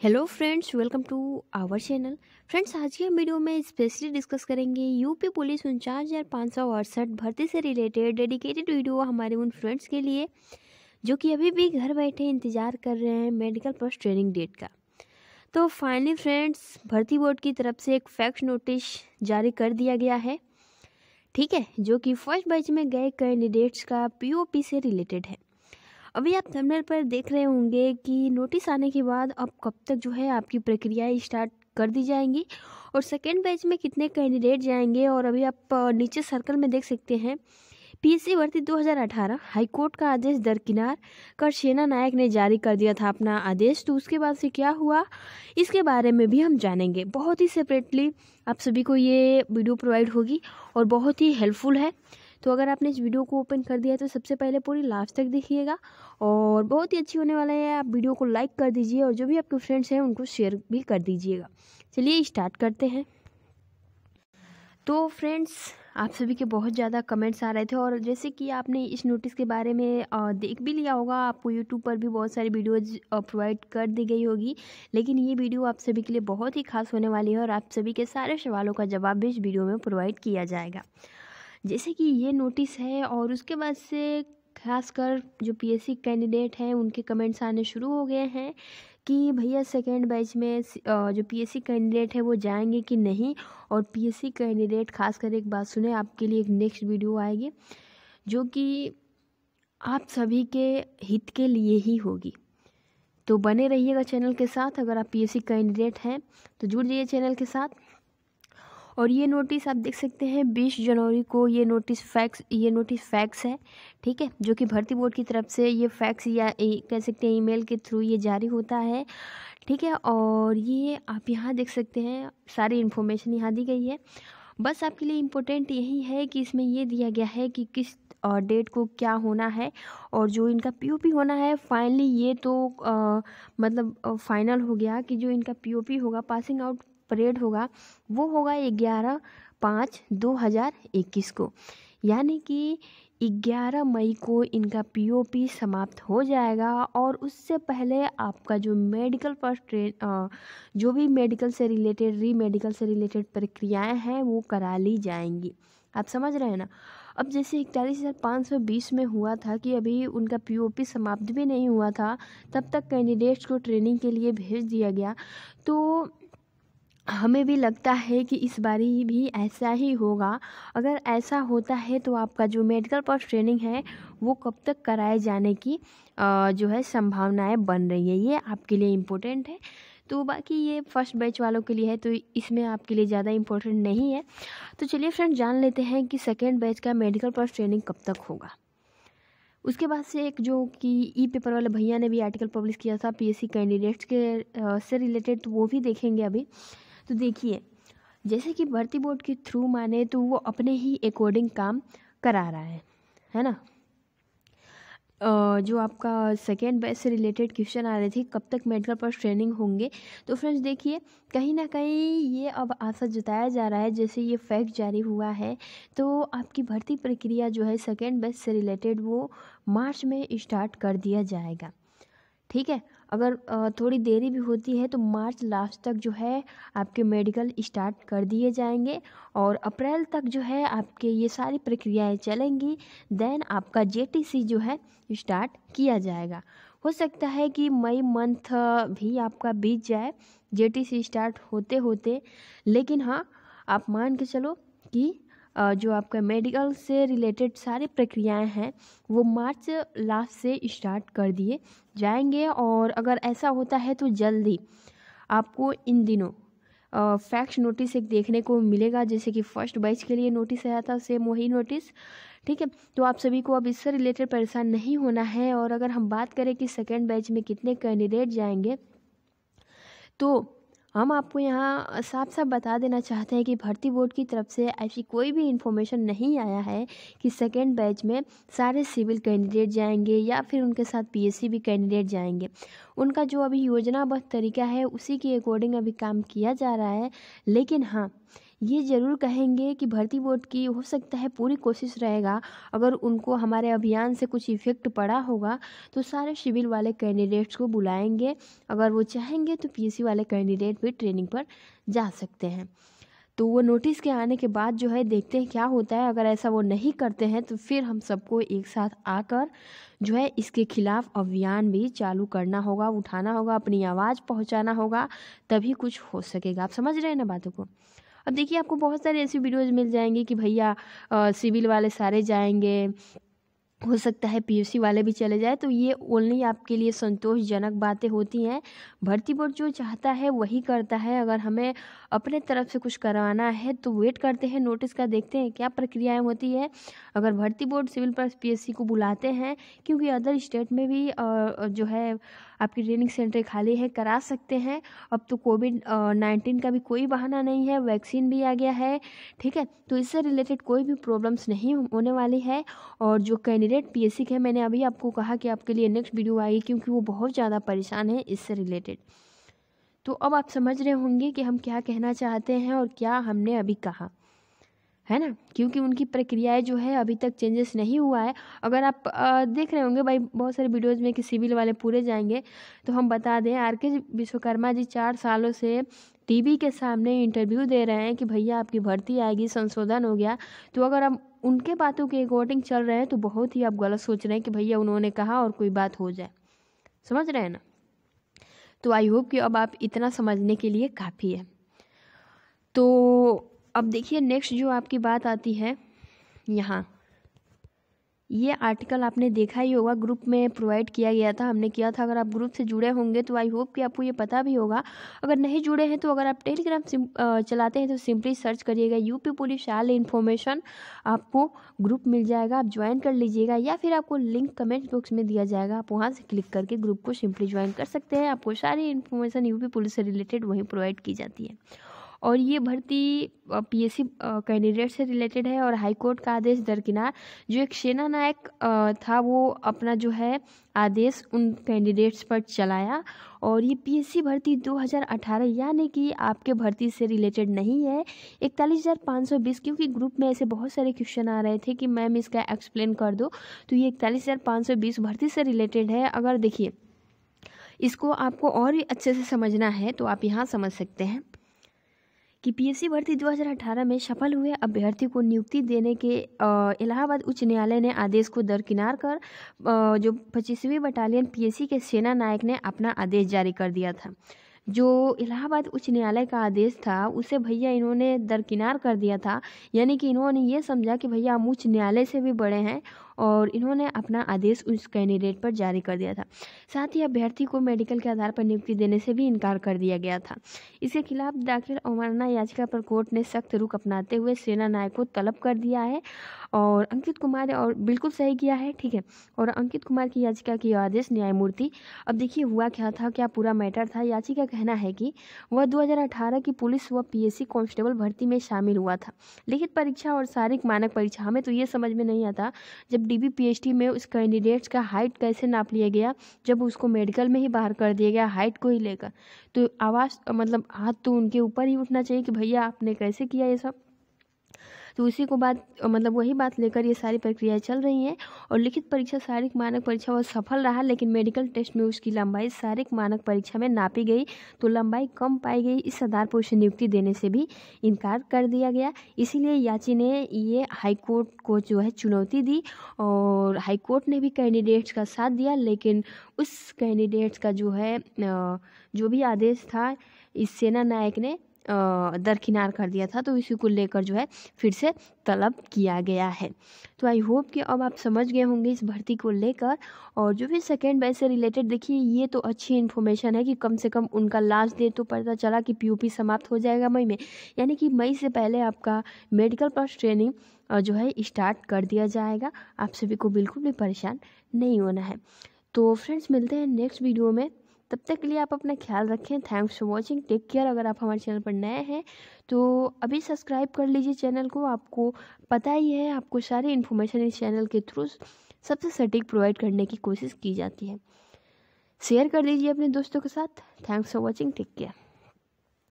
Hello friends welcome to our channel friends आज की वीडियो में स्पेशली डिस्कस करेंगे यूपी पुलिस उनचास हज़ार पाँच सौ अड़सठ भर्ती से रिलेटेड डेडिकेटेड वीडियो हमारे उन फ्रेंड्स के लिए, जो कि अभी भी घर बैठे इंतज़ार कर रहे हैं मेडिकल पोस्ट ट्रेनिंग डेट का। तो फाइनली फ्रेंड्स भर्ती बोर्ड की तरफ़ से एक फैक्स नोटिस जारी कर दिया गया है, ठीक है, जो कि फ़र्स्ट बैच में गए कैंडिडेट्स का पीओपी से रिलेटेड है। अभी आप थंबनेल पर देख रहे होंगे कि नोटिस आने के बाद अब कब तक जो है आपकी प्रक्रियाएँ स्टार्ट कर दी जाएँगी और सेकेंड बैच में कितने कैंडिडेट जाएँगे और अभी आप नीचे सर्कल में देख सकते हैं। पीएससी भर्ती 2018 हाईकोर्ट का आदेश दरकिनार। कर सेना नायक ने जारी कर दिया था अपना आदेश तो उसके बाद से क्या हुआ? इसके बारे में भी हम जानेंगे। बहुत ही सेपरेटली आप सभी को ये वीडियो प्रोवाइड होगी और बहुत ही हेल्पफुल है। तो अगर आपने इस वीडियो को ओपन कर दिया है तो सबसे पहले पूरी लास्ट तक देखिएगा। और बहुत ही अच्छी होने वाला है, आप वीडियो को लाइक कर दीजिए और जो भी आपके फ्रेंड्स हैं, उनको शेयर भी कर दीजिएगा। चलिए स्टार्ट करते हैं। तो फ्रेंड्स, आप सभी के बहुत ज़्यादा कमेंट्स आ रहे थे और जैसे कि आपने इस नोटिस के बारे में देख भी लिया होगा, आपको यूट्यूब पर भी बहुत सारी वीडियोज़ प्रोवाइड कर दी गई होगी। लेकिन ये वीडियो आप सभी के लिए बहुत ही खास होने वाली है और आप सभी के सारे सवालों का जवाब भी इस वीडियो में प्रोवाइड किया जाएगा। जैसे कि ये नोटिस है और उसके बाद से खासकर जो पीएससी कैंडिडेट हैं, उनके कमेंट्स आने शुरू हो गए हैं कि भैया सेकेंड बैच में जो पीएससी कैंडिडेट है वो जाएँगे कि नहीं? और पीएससी कैंडिडेट खासकर एक बात सुने, आपके लिए एक नेक्स्ट वीडियो आएगी, जो कि आप सभी के हित के लिए ही होगी। तो बने रहिएगा चैनल के साथ, अगर आप पीएससी कैंडिडेट हैं तो जुड़ जाइए चैनल के साथ। और ये नोटिस आप देख सकते हैं 20 जनवरी को ये नोटिस फैक्स ये नोटिस फैक्स है ठीक है? जो कि भर्ती बोर्ड की तरफ़ से ये फैक्स या कह सकते हैं ईमेल के थ्रू ये जारी होता है ठीक है? और ये आप यहाँ देख सकते हैं सारी इन्फॉर्मेशन यहाँ दी गई है। बस आपके लिए इम्पोर्टेंट यही है कि इसमें ये दिया गया है कि किस और डेट को क्या होना है और जो इनका पीओपी होना है फाइनली ये तो आ, मतलब फाइनल हो गया कि जो इनका पीओपी होगा पासिंग आउट परेड होगा, वो होगा ग्यारह पाँच दो हज़ार इक्कीस को। यानी कि ग्यारह मई को इनका पीओपी समाप्त हो जाएगा और उससे पहले आपका जो मेडिकल फ़र्स्ट ट्रेन जो भी मेडिकल से रिलेटेड री मेडिकल से रिलेटेड प्रक्रियाएँ हैं, वो करा ली जाएँगी। आप समझ रहे हैं ना? अब जैसे इकतालीस हज़ार पाँच सौ बीस में हुआ था कि अभी उनका पीओपी समाप्त भी नहीं हुआ था, तब तक कैंडिडेट्स को ट्रेनिंग के लिए भेज दिया गया। तो हमें भी लगता है कि इस बारी भी ऐसा ही होगा। अगर ऐसा होता है तो आपका जो मेडिकल पोस्ट ट्रेनिंग है, वो कब तक कराए जाने की जो है संभावनाएँ बन रही है, ये आपके लिए इम्पोर्टेंट है। तो बाकी ये फ़र्स्ट बैच वालों के लिए है तो इसमें आपके लिए ज़्यादा इम्पोर्टेंट नहीं है। तो चलिए फ्रेंड, जान लेते हैं कि सेकेंड बैच का मेडिकल पोस्ट ट्रेनिंग कब तक होगा। उसके बाद से एक जो कि ई पेपर वाले भैया ने भी आर्टिकल पब्लिश किया था पीएससी कैंडिडेट्स के से रिलेटेड तो वो भी देखेंगे अभी। तो देखिए, जैसे कि भर्ती बोर्ड के थ्रू माने तो वो अपने ही अकॉर्डिंग काम करा रहा है है ना? जो आपका सेकेंड बैच से रिलेटेड क्वेश्चन आ रहे थे, कब तक मेडिकल पर ट्रेनिंग होंगे? तो फ्रेंड्स देखिए, कहीं ना कहीं ये अब आशा जताया जा रहा है, जैसे ये फैक्ट जारी हुआ है तो आपकी भर्ती प्रक्रिया जो है सेकेंड बैच से रिलेटेड वो मार्च में स्टार्ट कर दिया जाएगा। ठीक है? अगर थोड़ी देरी भी होती है तो मार्च लास्ट तक जो है आपके मेडिकल स्टार्ट कर दिए जाएँगे और अप्रैल तक जो है आपके ये सारी प्रक्रियाएँ चलेंगी। देन आपका जेटीसी जो है स्टार्ट किया जाएगा। हो सकता है कि मई मंथ भी आपका बीत जाए जेटीसी स्टार्ट होते होते लेकिन हाँ आप मान के चलो कि जो आपका मेडिकल से रिलेटेड सारी प्रक्रियाएँ हैं, वो मार्च लास्ट से स्टार्ट कर दिए जाएँगे और अगर ऐसा होता है तो जल्दी आपको इन दिनों फैक्स नोटिस एक देखने को मिलेगा, जैसे कि फ़र्स्ट बैच के लिए नोटिस आया था सेम वही नोटिस ठीक है? तो आप सभी को अब इससे रिलेटेड परेशान नहीं होना है और अगर हम बात करें कि सेकेंड बैच में कितने कैंडिडेट जाएँगे तो हम आपको यहाँ साफ़ साफ़ बता देना चाहते हैं कि भर्ती बोर्ड की तरफ़ से ऐसी कोई भी इन्फॉर्मेशन नहीं आया है कि सेकेंड बैच में सारे सिविल कैंडिडेट जाएँगे या फिर उनके साथ पीएससी भी कैंडिडेट जाएँगे। उनका जो अभी योजनाबद्ध तरीका है, उसी के अकॉर्डिंग अभी काम किया जा रहा है। लेकिन हाँ ये ज़रूर कहेंगे कि भर्ती बोर्ड की हो सकता है पूरी कोशिश रहेगा। अगर उनको हमारे अभियान से कुछ इफ़ेक्ट पड़ा होगा तो सारे सिविल वाले कैंडिडेट्स को बुलाएँगे। अगर वो चाहेंगे तो पीएससी वाले कैंडिडेट भी ट्रेनिंग पर जा सकते हैं। तो वो नोटिस के आने के बाद जो है, देखते हैं क्या होता है। अगर ऐसा वो नहीं करते हैं तो फिर हम सबको एक साथ आकर जो है, इसके खिलाफ अभियान भी चालू करना होगा, उठाना होगा, अपनी आवाज़ पहुंचाना होगा, तभी कुछ हो सकेगा। आप समझ रहे हैं ना बातों को? अब देखिए, आपको बहुत सारी ऐसी वीडियोज़ मिल जाएँगी कि भैया सिविल वाले सारे जाएँगे, हो सकता है पीयूसी वाले भी चले जाए तो ये ओनली आपके लिए संतोषजनक बातें होती हैं। भर्ती बोर्ड जो चाहता है, वही करता है। अगर हमें अपने तरफ़ से कुछ करवाना है तो वेट करते हैं नोटिस का देखते हैं, क्या प्रक्रियाएँ होती है। अगर भर्ती बोर्ड सिविल प्लस पीएससी को बुलाते हैं, क्योंकि अदर स्टेट में भी जो है आपकी ट्रेनिंग सेंटर खाली है, करा सकते हैं। अब तो कोविड नाइन्टीन का भी कोई बहाना नहीं है, वैक्सीन भी आ गया है, ठीक है? तो इससे रिलेटेड कोई भी प्रॉब्लम्स नहीं होने वाली है। और जो कैंडिडेट पीएससी के मैंने अभी आपको कहा कि आपके लिए नेक्स्ट वीडियो आई क्योंकि वो बहुत ज़्यादा परेशान है इससे रिलेटेड। तो अब आप समझ रहे होंगे कि हम क्या कहना चाहते हैं और क्या हमने अभी कहा। है ना? क्योंकि उनकी प्रक्रियाएँ जो है अभी तक चेंजेस नहीं हुआ है। अगर आप आ, देख रहे होंगे भाई बहुत सारे वीडियोज़ में कि सिविल वाले पूरे जाएँगे तो हम बता दें आर के विश्वकर्मा जी चार सालों से टीवी के सामने इंटरव्यू दे रहे हैं कि भैया आपकी भर्ती आएगी संशोधन हो गया। तो अगर हम उनके बातों के अकॉर्डिंग चल रहे हैं तो बहुत ही आप गलत सोच रहे हैं कि भैया उन्होंने कहा और कोई बात हो जाए। समझ रहे हैं ना? तो आई होप कि अब आप इतना समझने के लिए काफ़ी है। तो अब देखिए नेक्स्ट जो आपकी बात आती है, यहाँ। ये आर्टिकल आपने देखा ही होगा ग्रुप में प्रोवाइड किया गया था, हमने किया था। अगर आप ग्रुप से जुड़े होंगे तो आई होप कि आपको ये पता भी होगा। अगर नहीं जुड़े हैं तो अगर आप टेलीग्राम चलाते हैं तो सिंपली सर्च करिएगा यूपी पुलिस शाल इन्फॉर्मेशन आपको ग्रुप मिल जाएगा, आप ज्वाइन कर लीजिएगा या फिर आपको लिंक कमेंट बॉक्स में दिया जाएगा। आप वहाँ से क्लिक करके ग्रुप को सिंपली ज्वाइन कर सकते हैं। आपको सारी इन्फॉर्मेशन यूपी पुलिस से रिलेटेड वहीं प्रोवाइड की जाती है। और ये भर्ती पीएससी कैंडिडेट से रिलेटेड है और हाई कोर्ट का आदेश दरकिनार, जो एक सेना नायक था, वो अपना जो है आदेश उन कैंडिडेट्स पर चलाया। और ये पीएससी भर्ती 2018 यानी कि आपके भर्ती से रिलेटेड नहीं है। इकतालीस हज़ार पाँच सौ बीस, क्योंकि ग्रुप में ऐसे बहुत सारे क्वेश्चन आ रहे थे कि, मैम, इसका एक्सप्लेन कर दो। तो ये इकतालीस हज़ार पाँच सौ बीस भर्ती से रिलेटेड है। अगर देखिए, इसको आपको और भी अच्छे से समझना है तो आप यहाँ समझ सकते हैं। कि पीएससी भर्ती 2018 में सफल हुए अभ्यर्थी को नियुक्ति देने के इलाहाबाद उच्च न्यायालय ने आदेश को दरकिनार कर जो पच्चीसवीं बटालियन पीएससी के सेना नायक ने अपना आदेश जारी कर दिया था। जो इलाहाबाद उच्च न्यायालय का आदेश था, उसे भैया इन्होंने दरकिनार कर दिया था। यानी कि इन्होंने ये समझा कि भैया हम उच्च न्यायालय से भी बड़े हैं और इन्होंने अपना आदेश उस कैंडिडेट पर जारी कर दिया था। साथ ही अभ्यर्थी को मेडिकल के आधार पर नियुक्ति देने से भी इनकार कर दिया गया था। इसके खिलाफ दाखिल अवमानना याचिका पर कोर्ट ने सख्त रुख अपनाते हुए सेना नायक को तलब कर दिया है और अंकित कुमार और बिल्कुल सही किया है, ठीक है। और अंकित कुमार की याचिका की आदेश न्यायमूर्ति, अब देखिए हुआ क्या था, क्या पूरा मैटर था। याचिका कहना है कि वह 2018 की पुलिस व पीएससी कांस्टेबल भर्ती में शामिल हुआ था। लिखित परीक्षा और शारीरिक मानक परीक्षा, हमें तो ये समझ में नहीं आता, जब डीबी पीएचडी में उस कैंडिडेट्स का हाइट कैसे नाप लिया गया, जब उसको मेडिकल में ही बाहर कर दिया गया हाइट को ही लेकर। तो आवाज़ मतलब हाथ तो उनके ऊपर ही उठना चाहिए कि भैया आपने कैसे किया ये सब? तो उसी को बात मतलब वही बात लेकर ये सारी प्रक्रियाएँ चल रही हैं और लिखित परीक्षा शारीरिक मानक परीक्षा वह सफल रहा, लेकिन मेडिकल टेस्ट में उसकी लंबाई शारीरिक मानक परीक्षा में नापी गई तो लंबाई कम पाई गई। इस आधार पर उसे नियुक्ति देने से भी इनकार कर दिया गया। इसीलिए याची ने ये हाईकोर्ट को जो है चुनौती दी और हाईकोर्ट ने भी कैंडिडेट्स का साथ दिया, लेकिन उस कैंडिडेट्स का जो है जो भी आदेश था, इस सेना नायक ने दरकिनार कर दिया था तो इसी को लेकर जो है फिर से तलब किया गया है। तो आई होप कि अब आप समझ गए होंगे इस भर्ती को लेकर, और जो भी सेकेंड बैच से रिलेटेड देखिए ये तो अच्छी इन्फॉर्मेशन है कि कम से कम उनका लास्ट डेट तो पता चला कि पीयूपी समाप्त हो जाएगा मई में। यानी कि मई से पहले आपका मेडिकल प्लस ट्रेनिंग जो है स्टार्ट कर दिया जाएगा। आप सभी को बिल्कुल भी परेशान नहीं होना है। तो फ्रेंड्स मिलते हैं नेक्स्ट वीडियो में। तब तक के लिए आप अपना ख्याल रखें। Thanks for watching take care अगर आप हमारे चैनल पर नए हैं तो अभी सब्सक्राइब कर लीजिए चैनल को। आपको पता ही है, आपको सारी इन्फॉर्मेशन इस चैनल के थ्रू सबसे सटीक प्रोवाइड करने की कोशिश की जाती है। शेयर कर दीजिए अपने दोस्तों के साथ। Thanks for watching take care